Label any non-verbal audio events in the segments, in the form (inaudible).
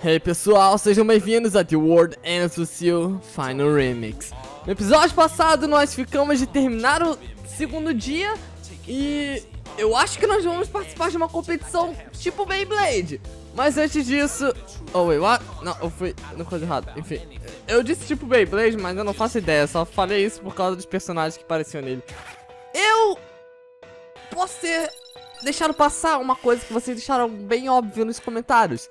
Hey pessoal, sejam bem-vindos a The World Ends With You Final Remix. No episódio passado nós ficamos de terminar o segundo dia E eu acho que nós vamos participar de uma competição tipo Beyblade. Mas antes disso... Oh wait, what? Não, eu fui na coisa errada, enfim Eu disse tipo Beyblade, mas eu não faço ideia Só falei isso por causa dos personagens que apareciam nele. Eu... Posso ter deixado passar uma coisa que vocês deixaram bem óbvio nos comentários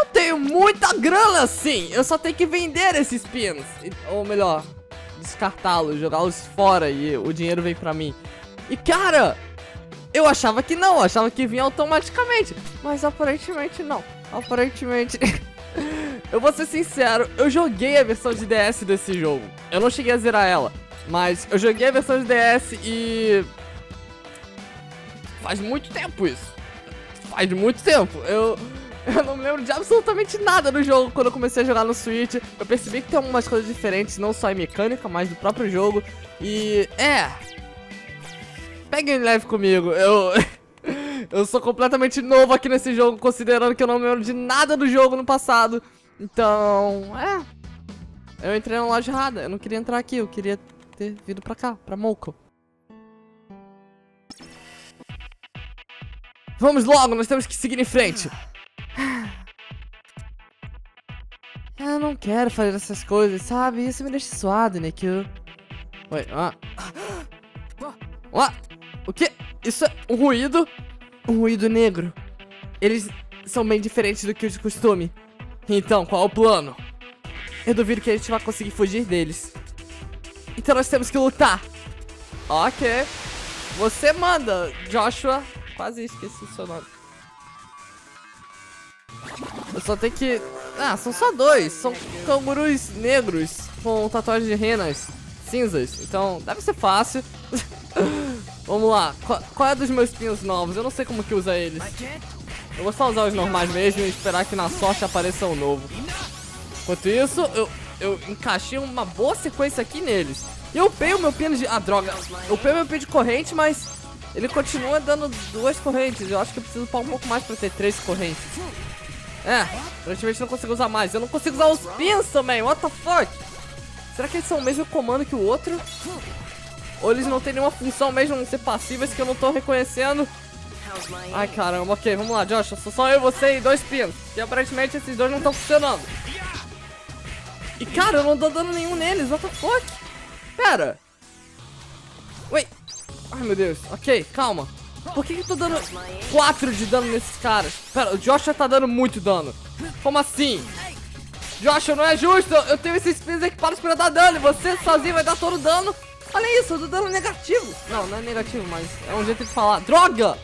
eu tenho muita grana sim, eu só tenho que vender esses pins. Ou melhor, descartá-los, jogá-los fora e o dinheiro vem pra mim. E cara, eu achava que não, achava que vinha automaticamente. Mas aparentemente não, aparentemente... (laughs) eu vou ser sincero, eu joguei a versão de DS desse jogo. Eu não cheguei a zerar ela, mas eu joguei a versão de DS e... Faz muito tempo isso. Faz muito tempo. Eu... (laughs) Eu não me lembro de absolutamente nada do jogo quando eu comecei a jogar no Switch. Eu percebi que tem algumas coisas diferentes, não só em mecânica, mas do próprio jogo. E é. Peguem leve comigo. Eu. (laughs) eu sou completamente novo aqui nesse jogo, considerando que eu não me lembro de nada do jogo no passado. Então, é. Eu entrei na loja errada. Eu não queria entrar aqui, eu queria ter vindo pra cá, pra Moco. Vamos logo, nós temos que seguir em frente. Eu não quero fazer essas coisas, sabe? Isso me deixa suado, né? Que eu... Ué, ah. Ah, o que? Isso é um ruído? Um ruído negro. Eles são bem diferentes do que o de costume. Então, qual é o plano? Eu duvido que a gente vai conseguir fugir deles. Então nós temos que lutar. Ok. Você manda, Joshua. Quase esqueci o seu nome. Só tenho que... Ah, são só dois. São cangurus negros com tatuagens de renas cinzas. Então, deve ser fácil. (laughs) Vamos lá. Qual, qual, é dos meus pinos novos? Eu não sei como que usa eles. Eu vou só usar os normais mesmo e esperar que na sorte apareça um novo. Enquanto isso, eu, eu encaixei uma boa sequência aqui neles. E eu upei o meu pino de... Ah, droga. Eu upei o meu pino de corrente, mas... Ele continua dando duas correntes. Eu acho que eu preciso upar um pouco mais pra ter três correntes. É, aparentemente não consigo usar mais. Eu não consigo usar os pins também, what the fuck? Será que eles são o mesmo comando que o outro? Ou eles não têm nenhuma função mesmo, não ser passivas que eu não tô reconhecendo? Ai, caramba, ok, vamos lá, Josh. Sou só eu, você e dois pinos. E aparentemente esses dois não estão funcionando. E, cara, eu não tô dando nenhum neles, what the fuck? Pera. Wait. Ai, meu Deus. Ok, calma. Por que, que eu tô dando 4 de dano nesses caras? Pera, o Joshua tá dando muito dano. Como assim? Joshua, não é justo. Eu tenho esses spins equipados pra dar dano. E você sozinho vai dar todo o dano. Olha isso, eu tô dando negativo. Não, não é negativo, mas é um jeito de falar. Droga!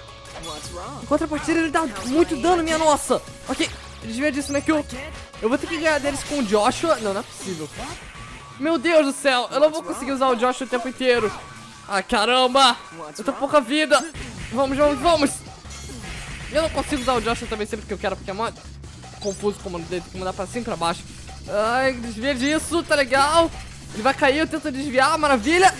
Em contrapartida, ele dá muito dano, minha nossa. Ok, desvia disso, né, que eu... Eu vou ter que ganhar deles com o Joshua. Não, não é possível. Meu Deus do céu, eu não vou conseguir usar o Joshua o tempo inteiro. Ah, caramba! Eu tô pouca vida. Vamos, vamos, vamos! Eu não consigo usar o Joshua também sempre que eu quero, porque é mó confuso como dele, tem que mandar pra cima e pra baixo. Ai, desvia disso, tá legal. Ele vai cair, eu tento desviar, maravilha.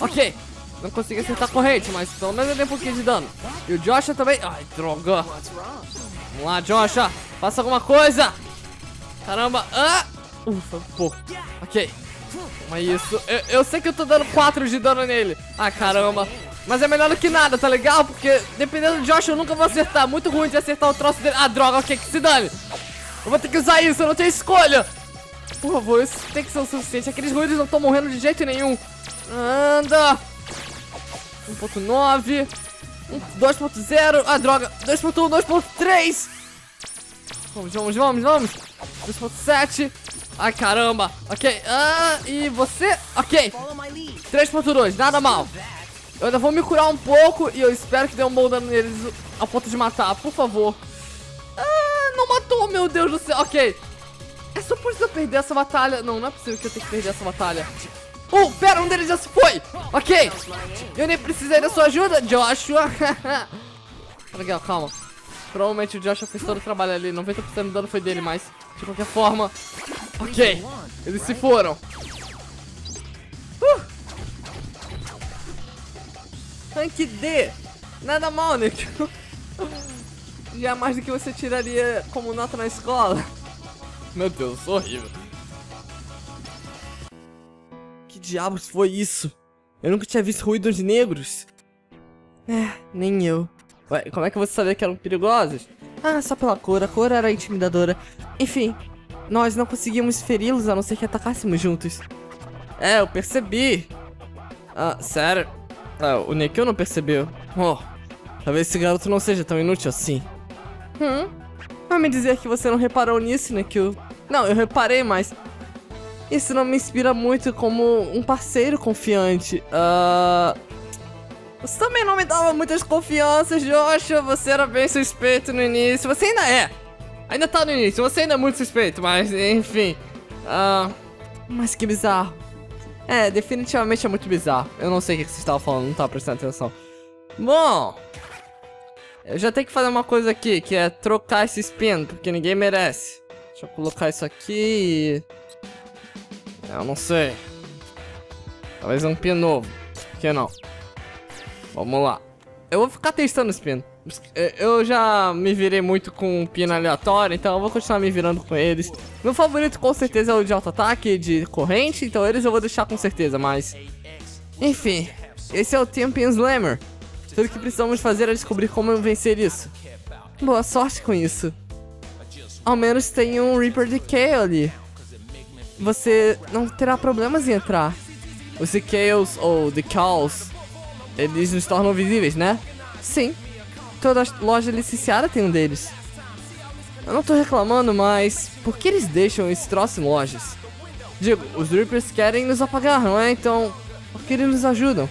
Ok, não consegui acertar a corrente, mas pelo menos eu dei um pouquinho de dano. E o Joshua também. Ai, droga. Vamos lá, Joshua, faça alguma coisa. Caramba, ah! Ufa, pouco. Ok. É isso? Eu, eu sei que eu tô dando 4 de dano nele. Ah, caramba. Mas é melhor do que nada, tá legal? Porque dependendo do Josh eu nunca vou acertar. Muito ruim de acertar o troço dele. Ah, droga, ok, que se dane. Eu vou ter que usar isso, eu não tenho escolha. Por favor, isso tem que ser o suficiente. Aqueles ruídos não estão morrendo de jeito nenhum. Anda. 1.9. 2.0. Ah, droga. 2.1, 2.3. Vamos, vamos, vamos, vamos. 2.7. Ai, caramba. Ok. Ah, e você? Ok. 3.2, nada mal. Eu ainda vou me curar um pouco e eu espero que dê um bom dano neles a ponto de matar, por favor. Ah, não matou, meu Deus do céu. Ok. É só por isso eu perder essa batalha. Não, não é possível que eu tenha que perder essa batalha. Oh, pera, um deles já se foi. Ok. Eu nem precisei da sua ajuda, Joshua. (laughs) Legal, calma. Provavelmente o Joshua fez todo o trabalho ali. 90% do dano foi dele, mas de qualquer forma... Ok. Eles se foram. Rank D. Nada mal, né? (laughs) Já é mais do que você tiraria como nota na escola. (laughs) Meu Deus, horrível. Que diabos foi isso? Eu nunca tinha visto ruídos negros. É, nem eu. Ué, como é que você sabia que eram perigosos? Ah, só pela cor. A cor era intimidadora. Enfim, nós não conseguimos feri-los a não ser que atacássemos juntos. É, eu percebi. Ah, sério? Ah, o Nekio não percebeu. Oh, talvez esse garoto não seja tão inútil assim. Hum? Vai me dizer que você não reparou nisso, Nekio? Não, eu reparei, mas... Isso não me inspira muito como um parceiro confiante. Ah... Você também não me dava muitas confianças, Joshua. Você era bem suspeito no início. Você ainda é. Ainda tá no início. Você ainda é muito suspeito, mas enfim. Ah... Mas que bizarro. É, definitivamente é muito bizarro. Eu não sei o que você estava falando, não tava prestando atenção. Bom, eu já tenho que fazer uma coisa aqui, que é trocar esse spin, porque ninguém merece. Deixa eu colocar isso aqui e... Eu não sei. Talvez um pin novo. Por que não? Vamos lá. Eu vou ficar testando esse pin. Eu já me virei muito com pino aleatório, então eu vou continuar me virando com eles. Meu favorito com certeza é o de alto ataque, de corrente, então eles eu vou deixar com certeza, mas... Enfim, esse é o Team Pin Slammer. Tudo que precisamos fazer é descobrir como vencer isso. Boa sorte com isso. Ao menos tem um Reaper Decay ali. Você não terá problemas em entrar. Os Decals ou Decals, eles nos tornam visíveis, né? Sim. Toda loja licenciada tem um deles. Eu não tô reclamando, mas por que eles deixam esse troço em lojas? Digo, os Reapers querem nos apagar, não é? Então, por que eles nos ajudam?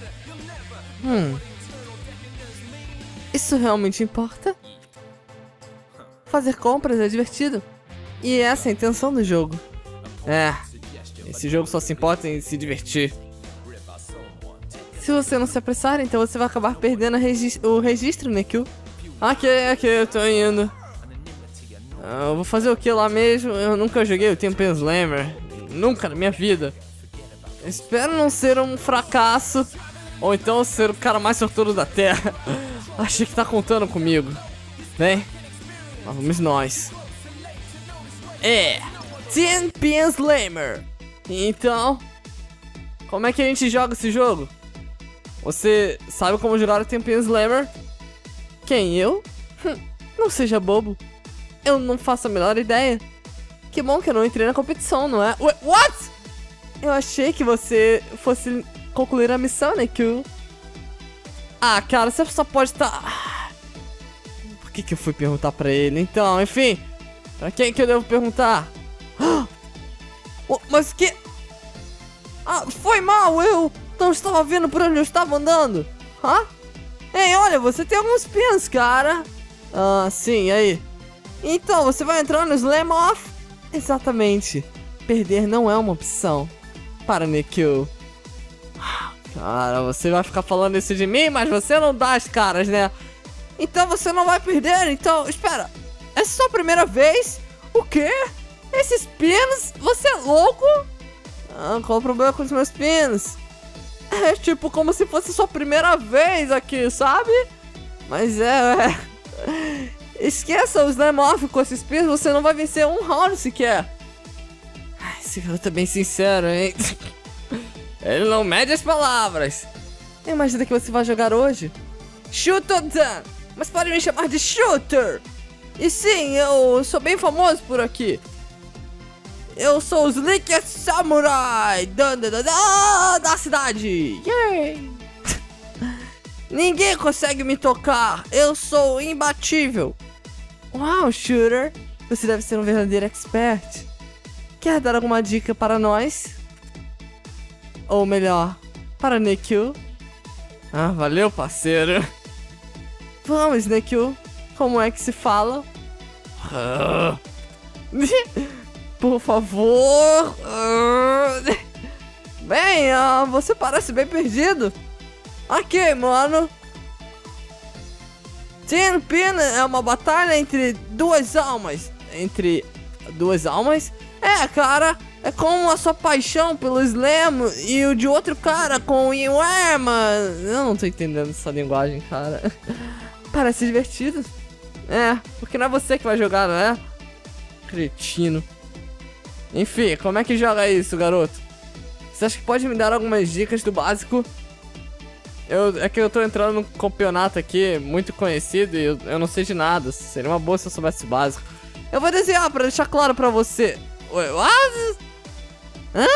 Hum. Isso realmente importa? Fazer compras é divertido. E essa é a intenção do jogo. É, esse jogo só se importa em se divertir. Se você não se apressar, então você vai acabar perdendo regi o registro, Nekil. Ok, ok, eu tô indo. Ah, eu vou fazer o que lá mesmo? Eu nunca joguei o Tempo Slammer. Nunca na minha vida. espero não ser um fracasso. Ou então ser o cara mais sortudo da Terra. (laughs) Achei que tá contando comigo. Bem, lá vamos nós. É, Ten Pin Slammer. Então, como é que a gente joga esse jogo? Você sabe como jogar o Ten Pin Slammer? Quem, eu? Hum, não seja bobo. Eu não faço a menor ideia. Que bom que eu não entrei na competição, não é? Wait, what? Eu achei que você fosse concluir a missão, né, Q? Ah, cara, você só pode estar... Tá... Por que que eu fui perguntar pra ele? Então, enfim. Pra quem que eu devo perguntar? (gasps) Oh, mas que... Ah, foi mal, eu não estava vendo por onde eu estava andando. Hã? Ei, olha, você tem alguns pins, cara. Ah, sim, aí? Então, você vai entrar no Slam Off? Exatamente. Perder não é uma opção. Para, Nikil. Cara, você vai ficar falando isso de mim, mas você não dá as caras, né? Então você não vai perder, então... Espera, essa é sua primeira vez? O quê? Esses pinos? Você é louco? Ah, qual o problema com os meus pinos? É (laughs) tipo como se fosse sua primeira vez aqui, sabe? Mas é... é... Esqueça os Off com esses pinos, você não vai vencer um round sequer. Esse garoto é bem sincero, hein? (laughs) Ele não mede as palavras. Imagina que você vai jogar hoje. Shooter Dan! Mas pode me chamar de Shooter! E sim, eu sou bem famoso por aqui. Eu sou o Slicker Samurai da, da, da, da cidade. Yay! (laughs) Ninguém consegue me tocar. Eu sou imbatível. Uau, Shooter. Você deve ser um verdadeiro expert. Quer dar alguma dica para nós? Ou melhor, para Nekyu. Ah, valeu, parceiro. Vamos, Nekyu. Como é que se fala? (laughs) (laughs) Por favor. Bem, uh, você parece bem perdido. Ok, mano. Tin Pin é uma batalha entre duas almas. Entre duas almas? É, cara. É como a sua paixão pelo Slam e o de outro cara com o Iwama. Eu não tô entendendo essa linguagem, cara. (laughs) Parece divertido. É, porque não é você que vai jogar, não é? Cretino. Enfim, como é que joga isso, garoto? Você acha que pode me dar algumas dicas do básico? Eu, é que eu tô entrando num campeonato aqui muito conhecido e eu, eu não sei de nada. Seria uma boa se eu soubesse o básico. Eu vou desenhar pra deixar claro pra você. What? Hã?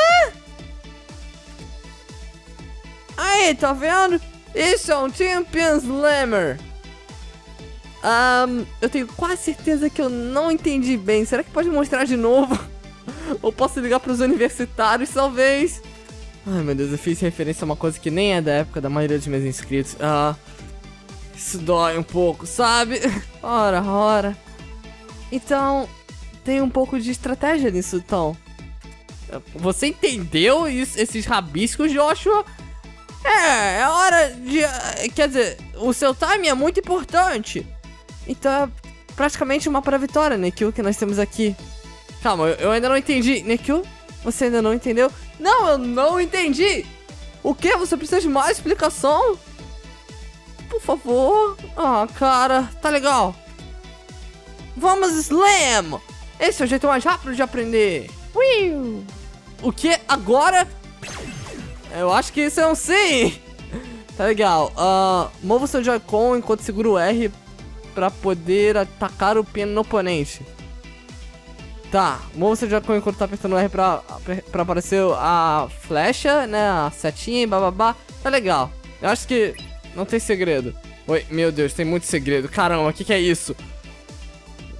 Aí, tá vendo? Isso é um Champion Slammer. Um, eu tenho quase certeza que eu não entendi bem. Será que pode mostrar de novo? (laughs) Ou posso ligar pros universitários, talvez? Ai, meu Deus, eu fiz referência a uma coisa que nem é da época da maioria dos meus inscritos. Ah, isso dói um pouco, sabe? (laughs) Ora, ora. Então, tem um pouco de estratégia nisso, então. Você entendeu isso, esses rabiscos, Joshua? É, é hora de... Quer dizer, o seu time é muito importante. Então é praticamente uma para vitória, Nekil, que nós temos aqui. Calma, eu ainda não entendi. Nekil, você ainda não entendeu? Não, eu não entendi! O que? Você precisa de mais explicação? Por favor. Ah, cara, tá legal. Vamos, Slam! Esse é o jeito mais rápido de aprender. Ui! O que? Agora? Eu acho que isso é um sim! Tá legal. Uh, mova seu Joy-Con enquanto segura o R pra poder atacar o pino no oponente. Tá, seu Joy-Con enquanto tá apertando R pra, pra aparecer a flecha, né? A setinha bababá. Tá legal. Eu acho que não tem segredo. Oi, meu Deus, tem muito segredo. Caramba, o que, que é isso?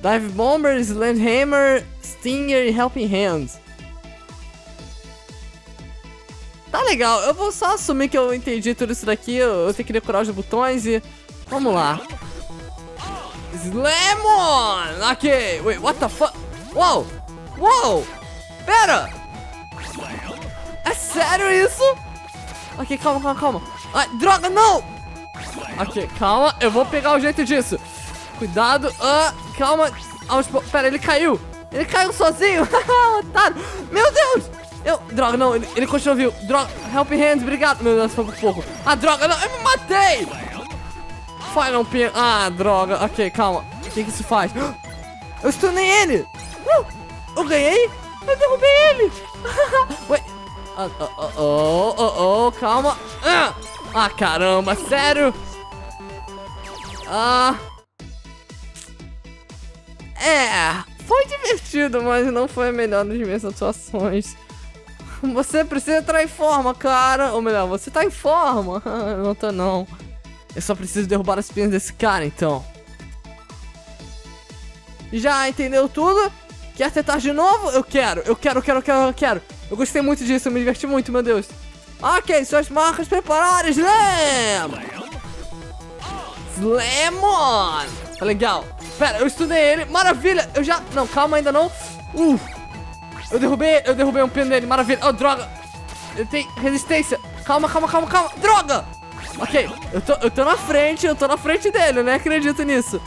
Dive Bomber, Sledgehammer, Stinger e Helping Hands. Tá legal, eu vou só assumir que eu entendi tudo isso daqui. Eu, eu tenho que decorar os botões e... Vamos lá. Slamon! Ok, wait, what the fuck? Uou! Uou! Pera! É sério isso? Ok, calma, calma, calma. Ai, droga, não! Ok, calma, eu vou pegar o jeito disso. Cuidado, ah, calma. Pera, ele caiu. Ele caiu sozinho. (laughs) Meu Deus! Eu. Droga, não, ele, ele vivo. Droga, help hands, obrigado. Meu Deus, foi pouco. Ah, droga, não, eu me matei! Final pin. Ah, droga. Ok, calma. O que, que isso faz? (gasps) Eu stunei ele! Uh, eu ganhei? Eu derrubei ele! (laughs) Ué. Ah, oh, oh, oh, oh, calma. Ah, caramba, sério? Ah. É, foi divertido, mas não foi a melhor das minhas atuações. (laughs) Você precisa entrar em forma, cara. Ou melhor, você tá em forma. (laughs) não tô não. Eu só preciso derrubar as pinas desse cara, então. Já entendeu tudo? Quer tentar de novo? Eu quero, eu quero, eu quero, eu quero, eu quero. Eu gostei muito disso, eu me diverti muito, meu Deus. Ok, suas marcas preparadas, Slam! Slamon! Tá legal. Pera, eu estudei ele. Maravilha! Eu já... Não, calma, ainda não. Uh! Eu derrubei Eu derrubei um pino dele. Maravilha. Oh, droga. Ele tem resistência. Calma, calma, calma, calma. Droga! Ok, eu tô, eu tô na frente. Eu tô na frente dele, né? Acredito nisso.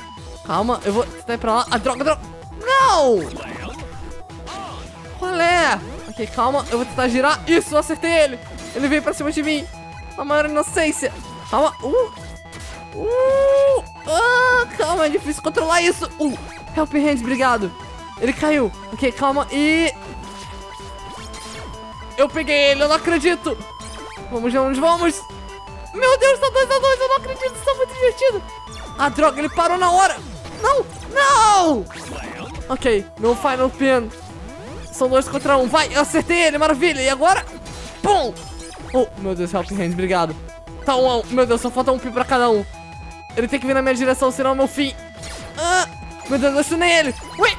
Calma, eu vou tentar ir pra lá. Ah, droga, droga. Não! Qual é? Ok, calma. Eu vou tentar girar. Isso, eu acertei ele. Ele veio pra cima de mim. A maior inocência. Calma. Uh! Uh! Ah, calma, é difícil controlar isso. Uh! Help hand, obrigado. Ele caiu. Ok, calma. E... Eu peguei ele, eu não acredito. Vamos, vamos, vamos. Meu Deus, tá 2 a 2 eu não acredito, isso tá muito divertido. Ah, droga, ele parou na hora. Não, não. Ok, meu final pin. São dois contra um. Vai, eu acertei ele, maravilha. E agora? Pum. Oh, meu Deus, help hand, obrigado. Tá um um. Meu Deus, só falta um pin pra cada um. Ele tem que vir na minha direção, senão é meu fim. Ah, meu Deus, eu chunei ele. Ui.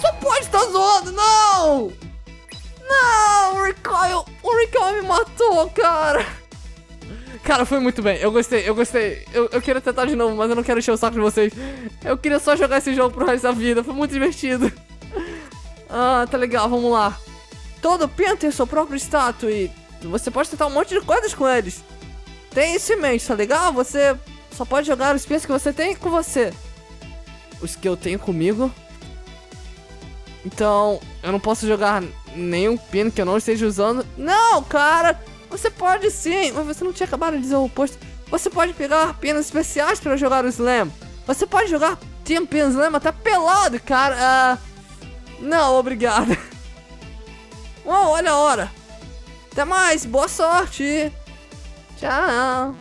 Só pode estar tá zoando, não! Não, o recoil, o recoil me matou, cara. Cara, foi muito bem. Eu gostei, eu gostei. Eu, eu queria tentar de novo, mas eu não quero encher o saco de vocês. Eu queria só jogar esse jogo pro resto da vida. Foi muito divertido. (laughs) Ah, tá legal, vamos lá. Todo pin tem seu próprio status e você pode tentar um monte de coisas com eles. Tem isso em mente, tá legal? Você só pode jogar os pins que você tem com você. Os que eu tenho comigo. Então, eu não posso jogar nenhum pino que eu não esteja usando. Não, cara! Você pode sim, mas você não tinha acabado de dizer o oposto. Você pode pegar pinos especiais para jogar o Slam. Você pode jogar Team Pin Slam até pelado, cara. Uh, Não, obrigado. (laughs) Oh, olha a hora. Até mais, boa sorte. Tchau.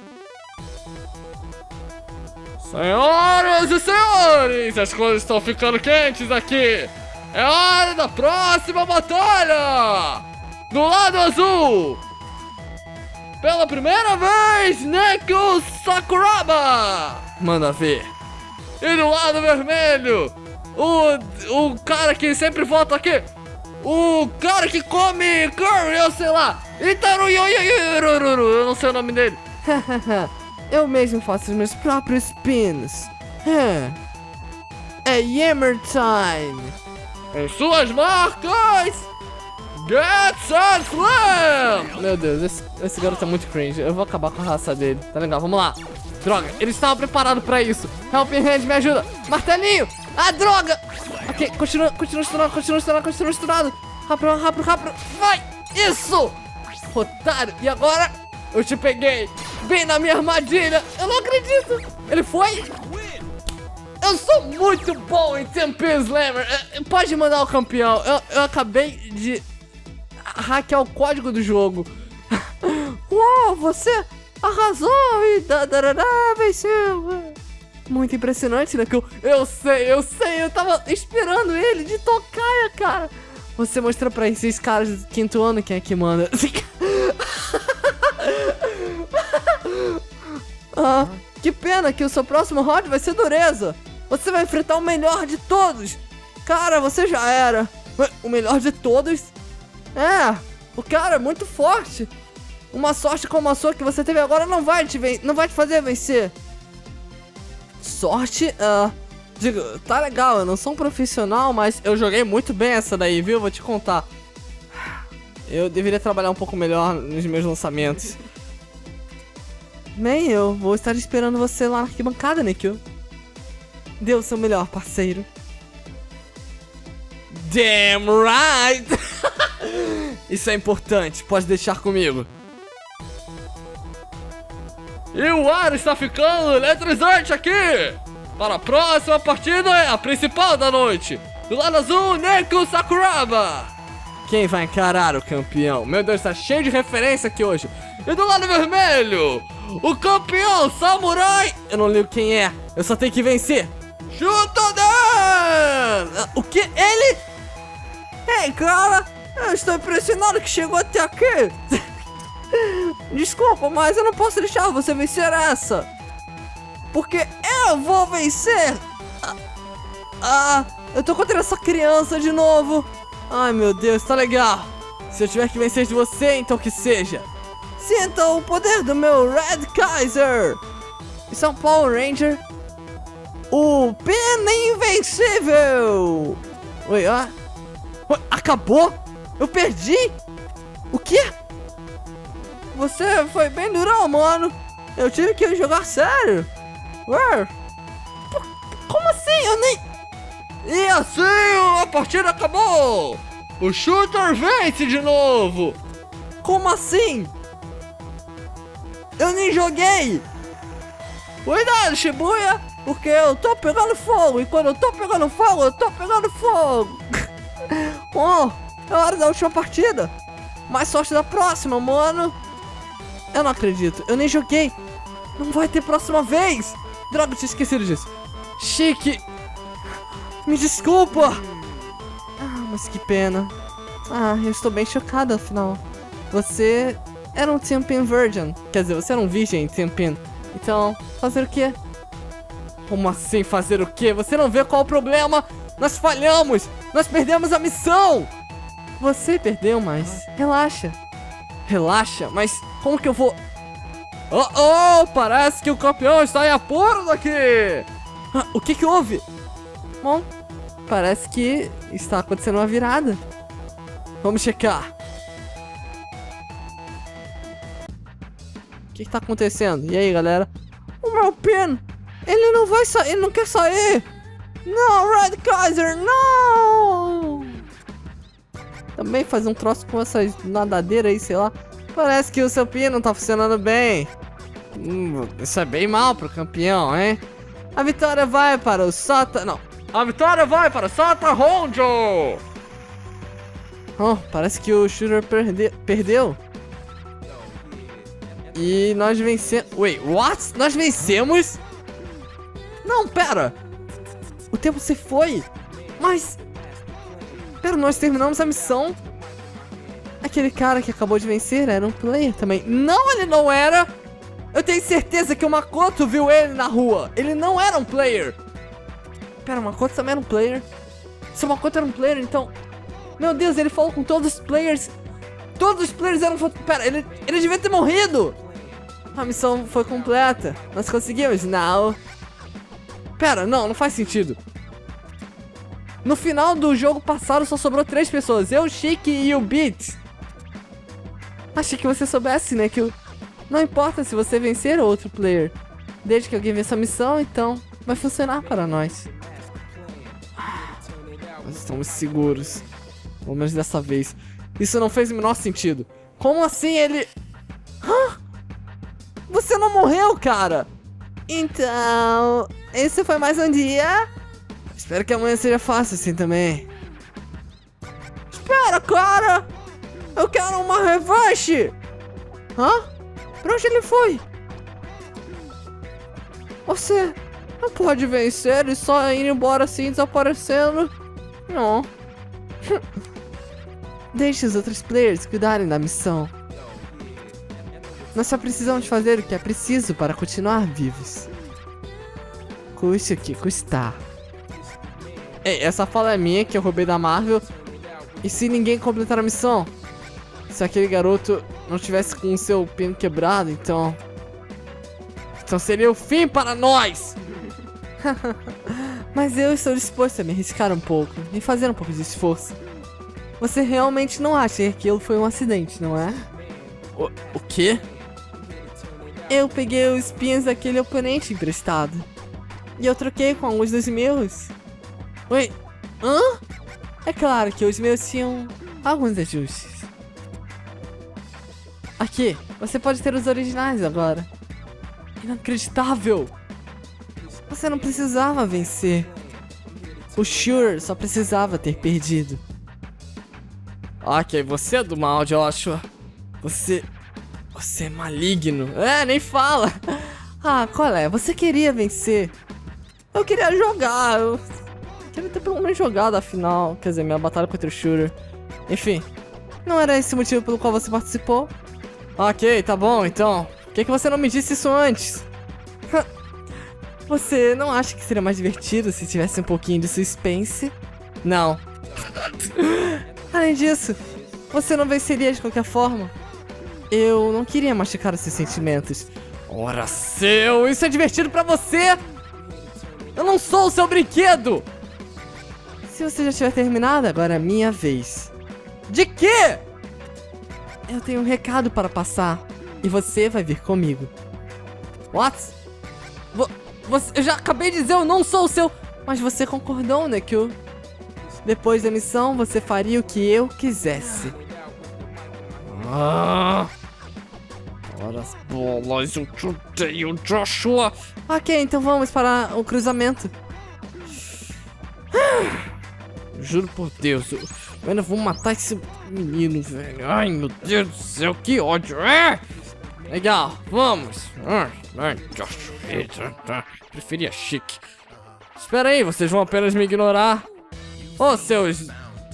Senhoras e senhores, as coisas estão ficando quentes aqui. É hora da próxima batalha! Do lado azul! Pela primeira vez, Neko Sakuraba! Manda ver. E do lado vermelho, o, o cara que sempre volta aqui, o cara que come curry, eu sei lá, Itaru Eu não sei o nome dele. (laughs) eu mesmo faço os meus próprios spins. É, é Yammer Time. Em suas marcas, Get Set Slam! Meu Deus, esse, esse garoto é muito cringe. Eu vou acabar com a raça dele. Tá legal, vamos lá. Droga, eles estavam preparados pra isso. Helping Hand, me ajuda. Martelinho! Ah, droga! Ok, continua, continua estourando, continua estourando, continua estourando. Rápido, rápido, rápido. Vai! Isso! Otário. E agora? Eu te peguei. Bem na minha armadilha. Eu não acredito. Ele foi? Eu sou muito bom em Tempo Slammer. É, pode mandar o campeão. Eu, eu acabei de hackear o código do jogo. (laughs) Uau, você arrasou e darará, venceu. Muito impressionante, né? Que eu, eu sei, eu sei, eu tava esperando ele de tocaia, cara. Você mostrou pra esses caras do quinto ano quem é que manda. (laughs) ah, que pena que o seu próximo round vai ser dureza. Você vai enfrentar o melhor de todos. Cara, você já era. O melhor de todos? É, o cara é muito forte. Uma sorte como a sua que você teve agora não vai te, não vai te fazer vencer. Sorte? Uh, digo, tá legal, eu não sou um profissional, mas eu joguei muito bem essa daí, viu? Vou te contar. Eu deveria trabalhar um pouco melhor nos meus lançamentos. Bem, eu vou estar esperando você lá na arquibancada, Nikio. Dê o seu melhor, parceiro. Damn right! (laughs) Isso é importante, pode deixar comigo. E o ar está ficando eletrizante aqui! Para a próxima partida é a principal da noite. Do lado azul, Neko Sakuraba. Quem vai encarar o campeão? Meu Deus, está cheio de referência aqui hoje. E do lado vermelho, o campeão Samurai. Eu não ligo quem é, eu só tenho que vencer. Chutodan! O que? Ele? Ei, cara, eu estou impressionado que chegou até aqui. (laughs) Desculpa, mas eu não posso deixar você vencer essa. Porque eu vou vencer. Ah, ah, eu tô contra essa criança de novo. Ai, meu Deus, tá legal. Se eu tiver que vencer de você, então que seja. Sinta o poder do meu Red Kaiser. Isso é um Power Ranger. O Pena Invencível. Oi, ó. Acabou? Eu perdi? O quê? Você foi bem durão, mano. Eu tive que jogar sério. Ué? Como assim? Eu nem... E assim a partida acabou! O shooter vence de novo! Como assim? Eu nem joguei! Cuidado, Shibuya! Porque eu tô pegando fogo! E quando eu tô pegando fogo, eu tô pegando fogo! (laughs) oh, é hora da última partida! Mais sorte da próxima, mano! Eu não acredito, eu nem joguei. Não vai ter próxima vez. Droga, tinha esquecido disso. Chique. Me desculpa. Ah, mas que pena. Ah, eu estou bem chocada, afinal. Você era um Champion Virgin. Quer dizer, você era um Virgem Champion. Então, fazer o quê? Como assim fazer o quê? Você não vê qual o problema? Nós falhamos! Nós perdemos a missão! Você perdeu, mas relaxa. Relaxa, mas como que eu vou... Oh, oh, parece que o campeão está em apuros aqui! Ah, o que que houve? Bom, parece que está acontecendo uma virada. Vamos checar. O que está acontecendo? E aí, galera? O meu pin! Ele não vai sair, ele não quer sair! Não, Red Kaiser, não! Também faz um troço com essas nadadeiras aí, sei lá. Parece que o seu pino não tá funcionando bem. Hum, isso é bem mal pro campeão, hein? A vitória vai para o Sata... Não. A vitória vai para o Sata Honjo! Oh, parece que o shooter perde perdeu. E nós vencemos. Wait, what? Nós vencemos? Não, pera. O tempo se foi. Mas. Pera, nós terminamos a missão. Aquele cara que acabou de vencer era um player também. Não, ele não era. Eu tenho certeza que o Makoto viu ele na rua. Ele não era um player. Pera, o Makoto também era um player. Se o Makoto era um player, então... Meu Deus, ele falou com todos os players. Todos os players eram... Pera, ele, ele devia ter morrido. A missão foi completa. Nós conseguimos. Não. Pera, não, não faz sentido. No final do jogo passado só sobrou três pessoas. Eu, Chique e o Beat. Achei que você soubesse, né? Que o... não importa se você vencer outro player. Desde que alguém vença a missão, então vai funcionar para nós. Nós estamos seguros. Pelo menos dessa vez. Isso não fez o menor sentido. Como assim ele... Hã? Você não morreu, cara! Então... Esse foi mais um dia. Espero que amanhã seja fácil assim também. Espera, cara! Eu quero uma revanche! Hã? Pra onde ele foi? Você não pode vencer e só ir embora assim, desaparecendo. Não. (laughs) Deixe os outros players cuidarem da missão. Nós só precisamos fazer o que é preciso para continuar vivos. Custe o que custar. Ei, essa fala é minha que eu roubei da Marvel. E se ninguém completar a missão? Se aquele garoto não tivesse com o seu pino quebrado, então... Então seria o fim para nós! (laughs) Mas eu estou disposto a me arriscar um pouco e fazer um pouco de esforço. Você realmente não acha que aquilo foi um acidente, não é? O, o quê? Eu peguei os espinhos daquele oponente emprestado. E eu troquei com alguns dos meus. Oi, hã? É claro que os meus tinham alguns ajustes. Aqui, você pode ter os originais agora. Inacreditável! Você não precisava vencer. O Shure só precisava ter perdido. Ok, você é do mal, Joshua. Você. Você é maligno. É, nem fala. (laughs) Ah, qual é? Você queria vencer. Eu queria jogar. Eu queria ter pelo menos jogado a final. Quer dizer, minha batalha contra o Shooter. Enfim, não era esse o motivo pelo qual você participou? Ok, tá bom, então. Por que, que você não me disse isso antes? Você não acha que seria mais divertido se tivesse um pouquinho de suspense? Não. (laughs) Além disso, você não venceria de qualquer forma. Eu não queria machucar os seus sentimentos. Ora seu, isso é divertido pra você? Eu não sou o seu brinquedo! Se você já tiver terminado, agora é minha vez. De quê? Eu tenho um recado para passar. E você vai vir comigo. What? Vo você, eu já acabei de dizer, eu não sou o seu... Mas você concordou, né, que eu... Depois da missão, você faria o que eu quisesse. Ah... Ora as bolas, eu chutei o Joshua. Ok, então vamos para o cruzamento. (sighs) Juro por Deus, eu, ainda vou matar esse menino, velho. Ai, meu Deus do céu, que ódio. É? Legal, vamos. Tá. preferia chique. Espera aí, vocês vão apenas me ignorar. Ô, oh, seus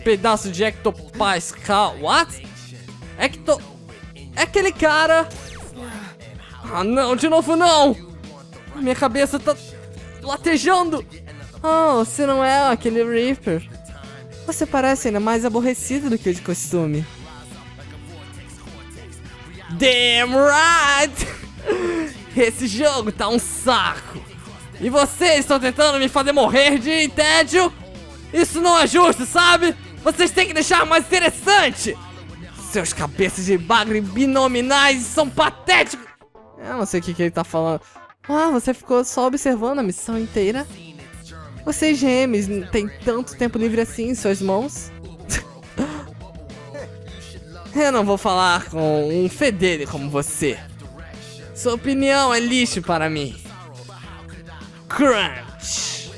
pedaços de ectopascal. What? Ecto... É aquele cara ah, não, de novo não! Minha cabeça tá latejando! Oh, você não é aquele Reaper. Você parece ainda mais aborrecido do que o de costume. Damn right! (laughs) Esse jogo tá um saco! E vocês estão tentando me fazer morrer de tédio? Isso não é justo, sabe? Vocês têm que deixar mais interessante! Seus cabeças de bagre binominais são patéticos! Eu não sei o que, que ele tá falando. Ah, você ficou só observando a missão inteira? Vocês gêmeos têm tanto tempo livre assim em suas mãos? (laughs) Eu não vou falar com um fedele como você. Sua opinião é lixo para mim. Crunch.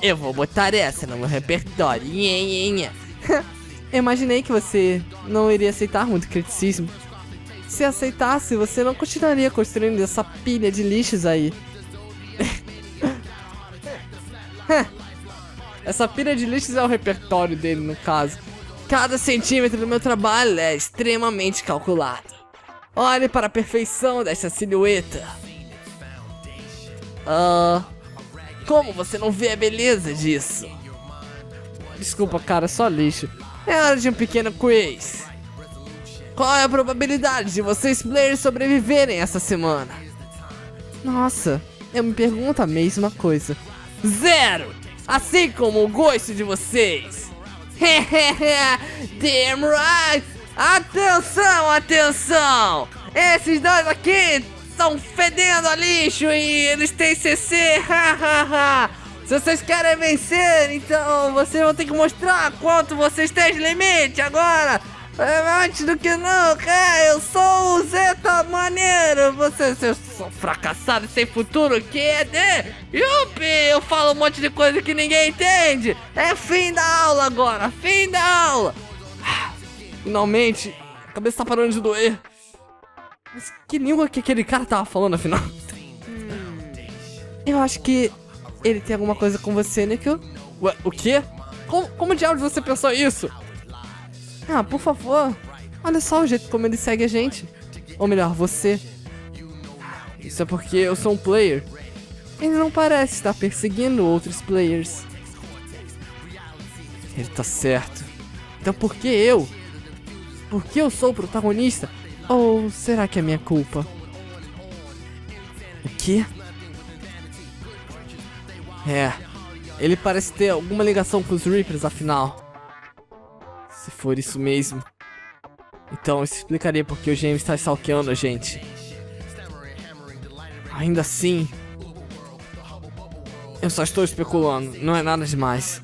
Eu vou botar essa no meu repertório. (laughs) Imaginei que você não iria aceitar muito criticismo. Se aceitasse, você não continuaria construindo essa pilha de lixos aí. (laughs) essa pilha de lixos é o repertório dele, no caso. Cada centímetro do meu trabalho é extremamente calculado. Olhe para a perfeição dessa silhueta. Ah, como você não vê a beleza disso? Desculpa, cara, só lixo. É hora de um pequeno quiz. Qual é a probabilidade de vocês players sobreviverem essa semana? Nossa, eu me pergunto a mesma coisa. Zero! Assim como o gosto de vocês. (laughs) Damn right! Atenção, atenção! Esses dois aqui estão fedendo a lixo e eles têm CC! (laughs) Se vocês querem vencer, então vocês vão ter que mostrar quanto vocês têm de limite agora. Antes do que não, é, eu sou o Zeta Maneiro. Vocês, são fracassados sem futuro, que é de... Yupi, eu falo um monte de coisa que ninguém entende. É fim da aula agora, fim da aula. Finalmente, a cabeça tá parando de doer. Mas que língua que aquele cara tava falando, afinal? Eu acho que ele tem alguma coisa com você, Nico? Ué, o quê? Como, como diabos você pensou isso? Ah, por favor. Olha só o jeito como ele segue a gente. Ou melhor, você. Isso é porque eu sou um player. Ele não parece estar perseguindo outros players. Ele tá certo. Então por que eu? Por que eu sou o protagonista? Ou será que é minha culpa? O quê? É, ele parece ter alguma ligação com os Reapers, afinal. Se for isso mesmo. Então isso explicaria porque o James está stalkeando a gente. Ainda assim... Eu só estou especulando, não é nada demais.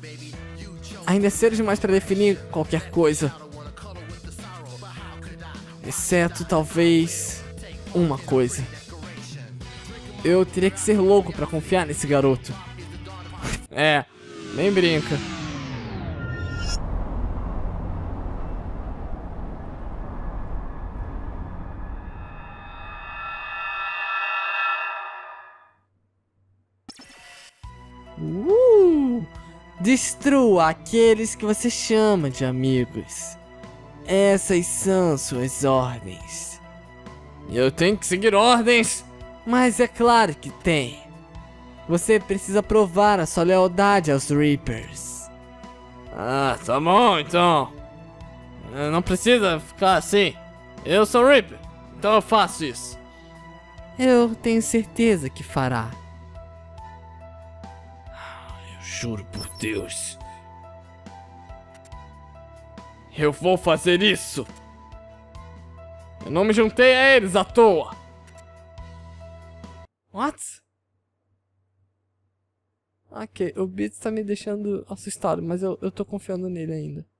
Ainda é cedo demais para definir qualquer coisa. Exceto, talvez, uma coisa. Eu teria que ser louco para confiar nesse garoto. (laughs) É, nem brinca. Uh! Destrua aqueles que você chama de amigos. Essas são suas ordens. Eu tenho que seguir ordens? Mas é claro que tem. Você precisa provar a sua lealdade aos Reapers. Ah, tá bom então. Não precisa ficar assim. Eu sou Reaper, então eu faço isso. Eu tenho certeza que fará. Juro por Deus. Eu vou fazer isso. Eu não me juntei a eles à toa. What? Ok, o Beats tá me deixando assustado, mas eu, eu tô confiando nele ainda.